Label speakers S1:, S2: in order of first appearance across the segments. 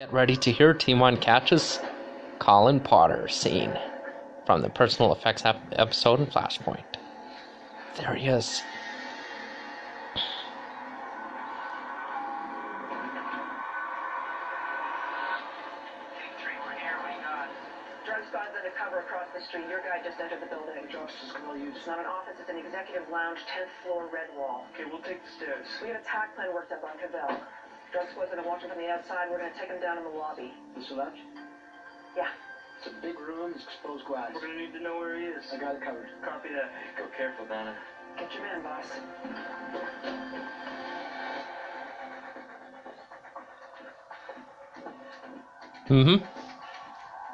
S1: Get ready to hear Team One catches Colin Potter scene from the personal effects ep- episode in Flashpoint. There he is.
S2: Three, we're here. What got?
S3: Drug squad's undercover across the street. Your guy just entered the building.
S2: Justice can all use.
S3: It's not an office, it's an executive lounge, 10th floor, red wall.
S2: Okay, we'll take the stairs.
S3: We have a tack plan worked up on Cavell. Drug squad's gonna watch him from the outside. We're gonna take him down in the lobby.
S2: This lounge?
S3: Yeah.
S2: It's a big room. It's exposed glass. We're gonna need to know where he is. I got it covered. Copy that. Go careful, Donna.
S3: Get your man, boss.
S1: Mm-hmm.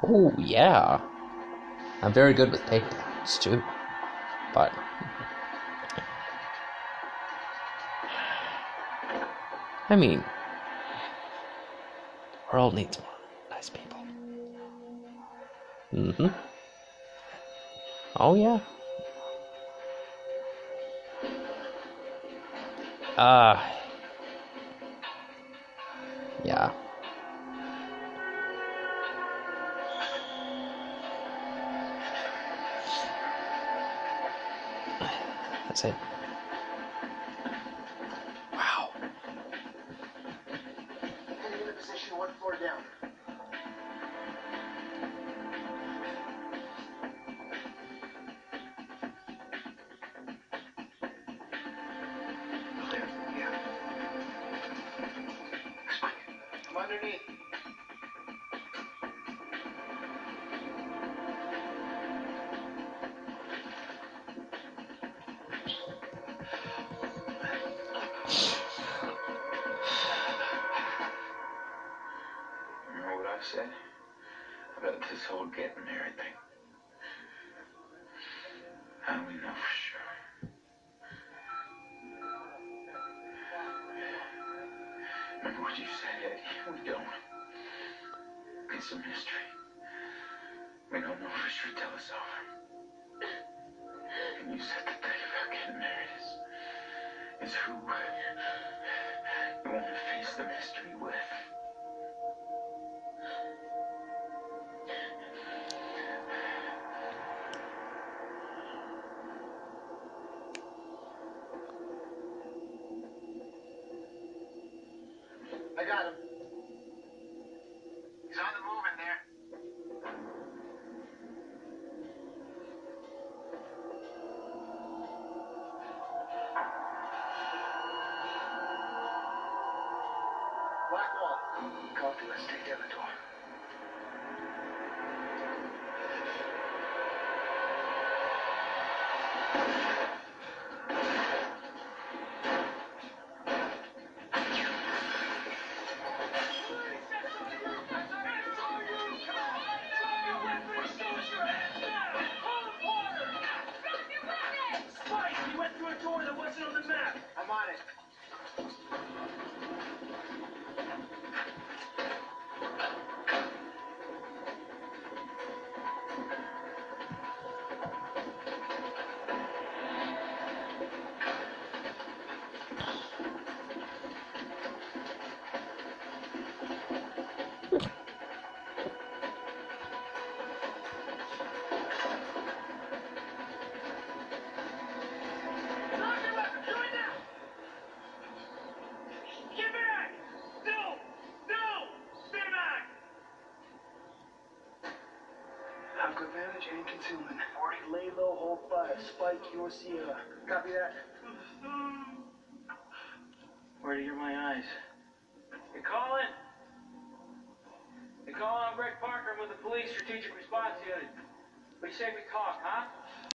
S1: Oh yeah. I'm very good with takedowns too. But I mean world needs more nice people. Mm-hmm. Oh yeah. Uh yeah. That's it.
S2: Floor down. Underneath.
S4: About this whole getting married thing. How do we know for sure? Remember what you said, Eddie? We don't. It's a mystery. We don't know for sure till it's over. And you said the thing about getting married is, is who
S2: Copy. Let's take down door.
S5: Spike! He went through a door that wasn't on the map!
S2: I'm on it. And concealment. 40. Lay low, hold fire. Spike your Sierra. Copy that.
S6: Where do you hear my eyes? You calling? You calling? I'm Greg Parker. With the Police Strategic Response Unit. You say we talk, huh?